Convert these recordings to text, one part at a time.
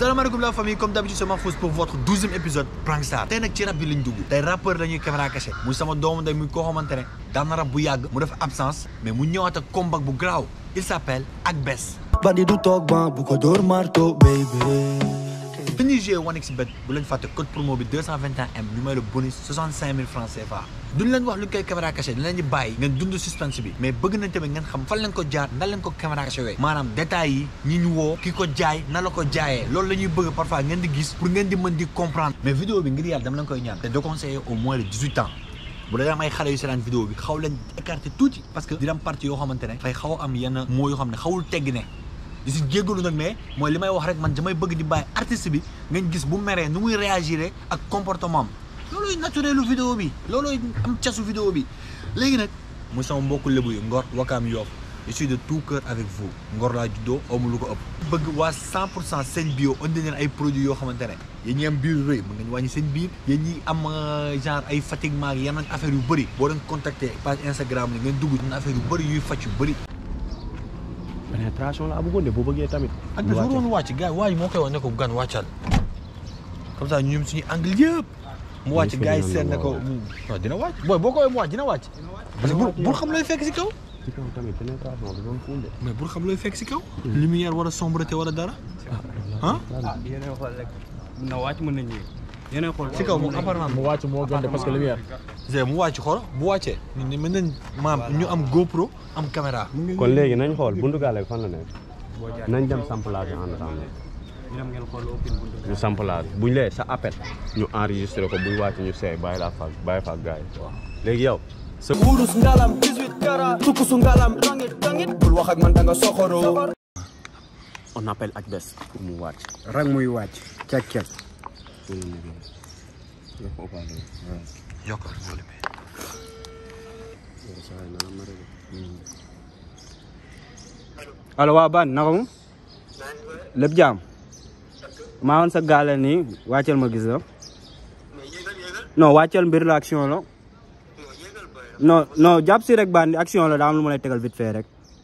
salaamaaleykum la famille comme d'habitude c'est Mahfouz pour votre douzième épisode Prank Star tey nag ci rab bi lañ dugg tey rappeur la ñuy caméra cachée muy sama doomu ndey muy koo xamante ne daan na rab bu yàgg mu def absence mais mu ñëwaat ak comeback bu garaaw il s'appelle Ak Bess bandi du toog ban bu ko dóor marto baby dañuy joué 1xBet bu leen fàtte code promo bi 221M ñu may la bonus 65000 francs CFA duñ leen wax lu koy caméra cachée dañ leen di bàyyi ngeen dund suspense bi mais bëgg nañ tamit ngeen xam fan leen ko jaar nan leen ko caméra cachée wee maanaam détails yi ñi ñu woo ki ko jaay na la ko jaayee loolu la ñuy bëgg parfois ngeen di gis pour ngeen di mën di comprendre mais vidéo bi ngir yàlla dama leen koy ñaan te de conseiller au moins de 18 ans bu dee am ay xale yu seetaan vidéo bi xaw leen écarté tuuti parce que dina am partie yoo xamante ne fay xaw a am yenn moo yoo xam ne xawul tegg ne di si jéggalu nag mais mooy li may wax rek man damay bëgg di bàyyi artiste bi ngeen gis bu meree nu muy réagir ak comportement am loolooy naturelu vidéo bi loolooy am casu vidéo bi léegi nag muy sama mbokku lébu yi Ngor Wakaam Yoff je suis de tout cœur avec vous Ngor laa juddoo amu lu ko ëpp. bëgg waa 100 pour cent seen bio indi leen ay produits yoo xamante ne yéen ñi am biir rëy mën nañu wàññi seen biir yéen ñi am genre ay fatiguement ak yeneen affaire yu bëri boo leen contacter page Instagram la ngeen dugg ci affaire yu bëri yuy faj yu bëri. pénétration la amugoon de boo bëggee tamit. ak dafa waroon wàcc gars yi waa ji moo koy wax ne ko gan wàccal comme ça ñoom suñu angle yëpp. mu wàcc gars yi seet na ko waaw dina wàcc booy boo ko woowee mu wàcc dina wàcc. parce que bul bul xam looy fekk si kaw. ci kaw tamit pénétration bi doon fuul de. mais bul xam looy fekk si kaw. lumière wala sombreté wala dara. ah ah yéen a xool rek mën na wàcc mën na ñëw yéen a xool. si kaw moom apparemment mu wàcc moo gën de parce que lumière. mu wàcc xool bu wàccee. mën nañ maam ñu am GoPro. am caméra. kon léegi nañ xool buntu gaale bi fan la nekk. nañ dem samplage bi en attendant. ñu samplage bu ñu lee sa appel. ñu enregistré ko buy wàcc ñu seey bàyyi laa fa bàyyi fa gars yi. léegi yow. sa wurus ngalam 18 kara. tukkusu ngalam. dangit dangit. bul wax ak man da nga soxoro. on appelle ak bés pour mu wàcc. rang muy wàcc cek cek. yokkal wala bi. allo waa ban naka mu. lépp jaam. maa woon sa gaale nii wàccal ma gis la. non wàccal mbir la action la. non non jàpp si rek bandi action la daa am lu ma lay tegal vite fait rek.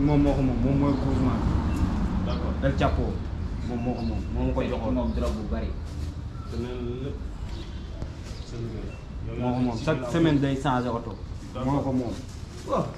moom moo ko moom moom mooy groupement d'accord dal jàppoo moom moo ko moom moo ma ko joxoon moom drogue bu bari te nee na lépp sa liggéey la. Yow yaa moo ko nekk moom ci chaque ginnaaw. semaine day changé oto moo ko moom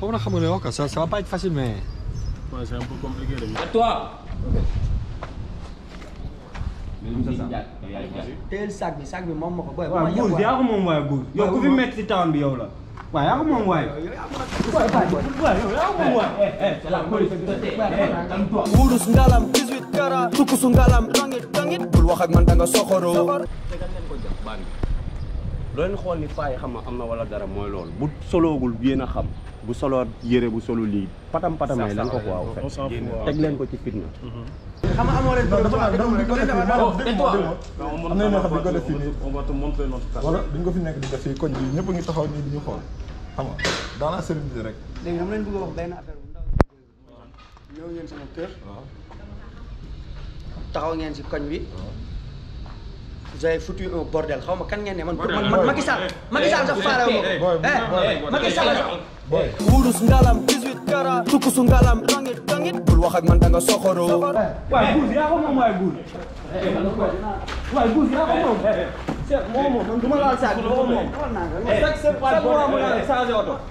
Vamos na Ramonioca, você vai para facilmente. Mas é um pouco complicado. É tua! teel sac bi sac bi moom moo ko booy. waaw guus yaa ko moom waaye guus. yow ku fi métti si town bi yow la. waaw yaa ko moom waaye. wurus ngalam 18 kara. tukusu ngalam rangit rangit. bul wax ak man da nga soxoroo. loolu xool ni faay xam nga am na wala dara mooy loolu bu soloogul yéen a xam bu solo yére bu solo lii patam patamay lan ko quoi au fait teg leen ko ci fitna. xam nga amoo leen non dafa naan dafa duñ ko def fii maanaam Oh, dégg et toi? nga dégg nga am na ñoo xam ne duñ ko def fii nii On va te montrer notre carte. wala duñ ko fi nekk di def fii koñ bi ñëpp a ngi taxaw nii di ñu xool xam nga dans la sérénité rek léegi dama leen bëgg a wax benn affaire ñëw ngeen sama kër. taxaw ngeen si koñ bi. vous avez foutu un bordel xaw ma kan ngeen ne man. man man Macky Sall Macky Sall sax faale wu ma ko. eh Macky Sall sax. wurus ngalam 18 kara tukusu ngalam tangit tangit bul wax ak man da nga soxoro waaye guus yaa ko moom waaye guus waaye guus yaa ko moom moom moom man du ma laal saag bi moom moom chaque mois mu laal changé oto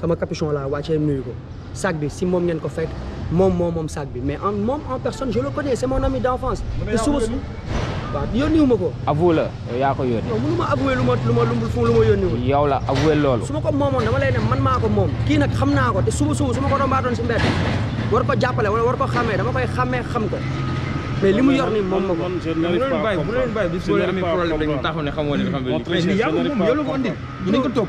sama capuchon laa wàccee nuyu ko sac bi si moom ngeen ko fekk moom moom moom sac bi mais en moom en personne je le connais c'est mon ami d'enfance. te suba su waaw yónniwu ma ko. avoué la yow yaa ko yónni. non mënu ma avoué lu ma lu ma lu ma lu ma yónniwul. yow la avoué loolu. su ma ko moomoon dama lay ne man maa ko moom. kii nag xam naa ko te suba suba su ma ko rombaatoon si mbedd war ko jàppale wala war ko xàmmee dama koy xàmmee xam ko. mais li mu yor nii moom ma ko. bu leen bàyyi bu leen bàyyi bis boo leen amee problème rek ñu taxaw ne xamoo leen xam nga. mais lii yaa ko moom yow la ko andil. dinañ ko topp.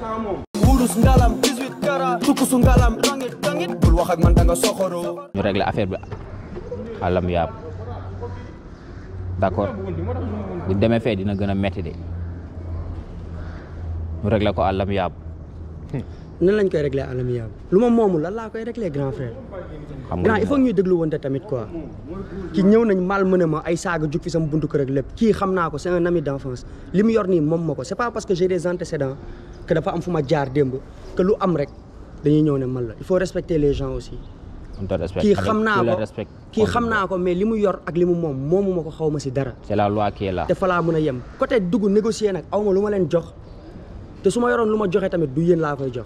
wurus ngalam 18 kara tukusu ngalam rangit rangit bul wax ak man da nga soxoro ñu régler affaire bi alam yaab d'accord buñ demee fee dina gën a metti de ñu régler ko alam yaab nan lañ koy réglé alam yaab lu ma moomul lan laa koy réglé grand frère xam nga grand il faut ñuy déglu wante tamit quoi ki ñëw nañ mal mëne ma ay saaga jug fi sama buntu kër ak lépp kii xam naa ko c'est un ami d'enfance li mu yor nii moom ma ko c'est pas parce que j'ai des antécédents que dafa am fu ma jaar démb que lu am rek dañuy ñëw ne man la il faut respecter les gens aussi. kii xam naa ko kii xam naa ko mais li mu yor ak li mu moom moomu ma ko xaw ma si dara. c'est la loi qui est là. te fa laa mën a yem côté dugg négocier nag aw ma lu ma leen jox te su ma yoroon lu ma joxe tamit du yéen laa koy jox.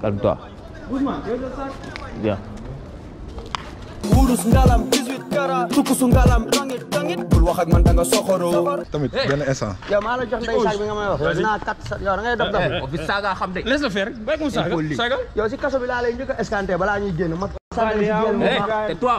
Calme-toi. Viens. wurus ngalam 18 kara tukusu ngalam tangit tangit bul wax ak man da nga soxoro tamit benn instant yow maa la jox ndey saag bi nga may wax yow dinaa kat sa yow da ngay dof dof o fi saaga xam de laisse le faire rek bàyyi ko mu saaga saaga yow si kaso bi laa lay njëkk a escanté balaa ñuy génn ma saaga si génn mu baax. te toi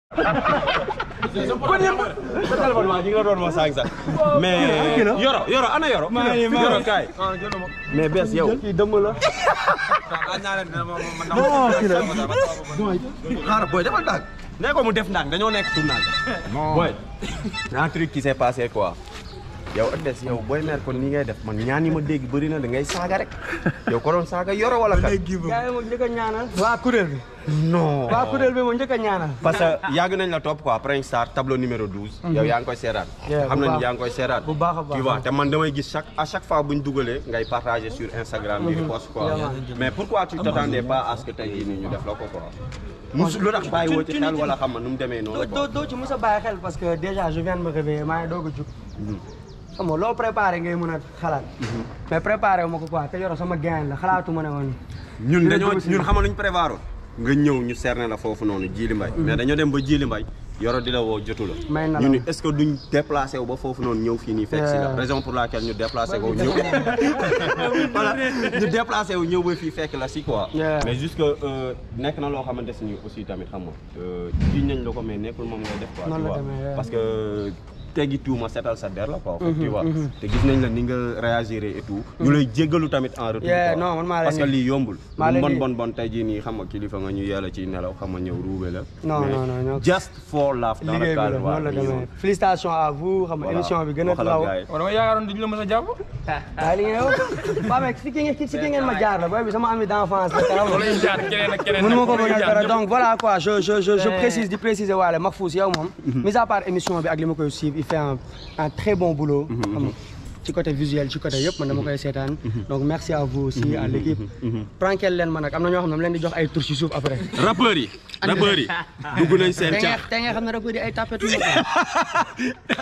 kon yëpp sa téléphone waa ñu ngi la doon wax sax mais yoro yoro ana yoro yoro kaay mais bees yow kii dëmm la xaaral booy defal ndànk nee ko mu def ndànk dañoo nekk tournage booy un truc qui s'est passé quoi yow Odès yow booy mer kon ni ngay def man ñaan yi ma dégg bëri na da ngay saaga rek yow ko doon saaga yoro wala kan. gaa yi moom li ko ñaanal. waa kuréel bi. non waa kuréel bi moo njëkk a ñaanal. parce que yàgg nañ la topp quoi Prince Sarr tableau numéro 12. Mhm. yow yaa ngi koy seeraan. xam nañ yaa ngi koy seeraan. bu baax a baax tu vois te man damay gis chaque à chaque fois bu ñu dugalee ngay partager sur Instagram. di mhm. post quoi mais pourquoi tu t'attendais pas à ce que tey jii nii ñu def la ko quoi. musu lu tax bàyyi woo ci xel wala xam nga nu mu demee noonu. doo doo ci musa bàyyi xel parce que déjà je viens de me réveiller maa ngi doog a jug. Mhm. xam nga loo préparé ngay mën a xalaat. Mhm. mais préparé wu ma ko quoi te yoro sama gain la xalaatu ma ne woon. ñun dañoo ñun xamal luñ préparé nga ñëw ñu cerner la foofu noonu Djily Mbaye mhm. mais dañoo dem ba Djily Mbaye yoro di la woo jotu la may na la ñu ni est-ce que duñ déplacé wu ba foofu noonu ñëw fii nii fekk si la raison pour laquelle ñu déplacé ko ñëw voilà ñu déplacé wu ñëw ba fii fekk la si quoi mais juste que euh, nekk na loo xamante si ni aussi tamit xam nga euh, jiñ nañ la ko mais nekkul moom ngay def quoi parce que teggi tuuma setal sa der la quoi. en fait, tu vois te gis nañ la ni nga réagir et tout. ñu lay jéggalu tamit en retour. Yeah, quoi. non, man maa leen parce que di- lii yombul. maa leen bon di- bon bon tey jii nii xam nga kilifa nga ñu yàlla ci nelaw xam nga ñëw ruube la. Non, Mais non, non, non. just for laugh. dans le liggéey bi la cadre, noonu la voilà, demee félicitations à vous xam nga voilà. émission bi gën a Waxal ak law gars yi. waaw dama yaakaaroon duñu la mës a jàpp. waaye li ngeen wax waaw mais si ki ngeen si ki ngeen ma jaar la booy bi sama ami d'enfance la kanam wala ñu jaar keneen ak keneen. mënu ma ko nag, wala ñu bëggal jaar dara ñëpp. donc voilà quoi je je je je précise di préciser waale Mahfouz yow moom Mhm. mis à part émission bi ak li ma koy suivre il fait un un très bon boulot. Mhm, mhm. ci côté visuel ci côté yëpp man dama koy seetaan. donc merci à vous aussi à l'équipe. prankel leen ma nag am na ñoo xam ne mu leen di jox ay tour ci suuf après. rappeurs yi. rappeurs yi dugg nañ seen caa te nga xam ne rappeurs yi ay tapé tuuti.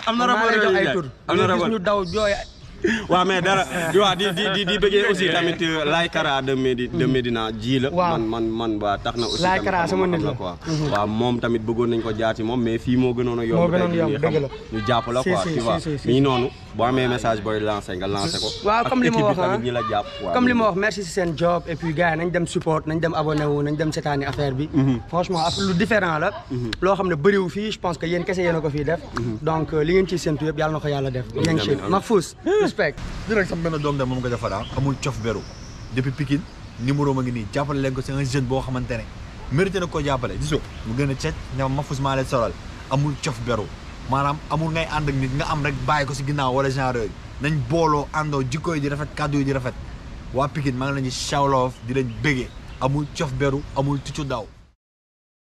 am na rappeurs yooyu am na rappeurs ñu daw jooy. waaw mais dara waaw di di di di bëggee aussi tamit euh, Laye Kara de Médi de Médina ji la. Waaw. man man man waa tax na. aussi Laye tamit Kara xam sama nga nit la. quoi. waaw moom tamit bëggoon nañ ko jaar ci moom mais fii moo gënoon a yomb. Moo gënoon tey yomb, jii dëgg la. xam ñu jàpp la Si, quoi si, tu si, vois. si, si. mi ngi noonu boo amee message booy lancé nga lancé ko. waaw Ak comme li ma équipe bi wax ah tamit ñi la jàpp. waaw. comme li ma wax merci si seen job et puis gars yi nañ dem support nañ dem abonné wu nañ dem seetaani affaire bi. franchement affaire lu différent la. Mhm. loo xam ne bëriwu fii je pense que yéen kese yéen a ko fii def. Mhm. donc euh, li ngeen ciy séntu yëpp yàlla na ko yàlla def. amiin amiin amiin Mahfouss respect. di rek sama benn doom de moom nga defar ah, amul cof beru depuis Pikine numéro ma ngi nii jàppale leen ko c'est un jeune boo xamante ne mérité na koo jàppale gisoo mu gën a cet ne Mahfouss maa leen solal amul cof beru maanaam amul ngay ànd ak nit nga am rek bàyyi ko si ginnaaw wala genre yooyu nañ booloo àndoo jikko yi di rafet kàddu yi di rafet waa Pikine maa ngi leen di shout love di leen béggee amul cof beru amul tuccu daw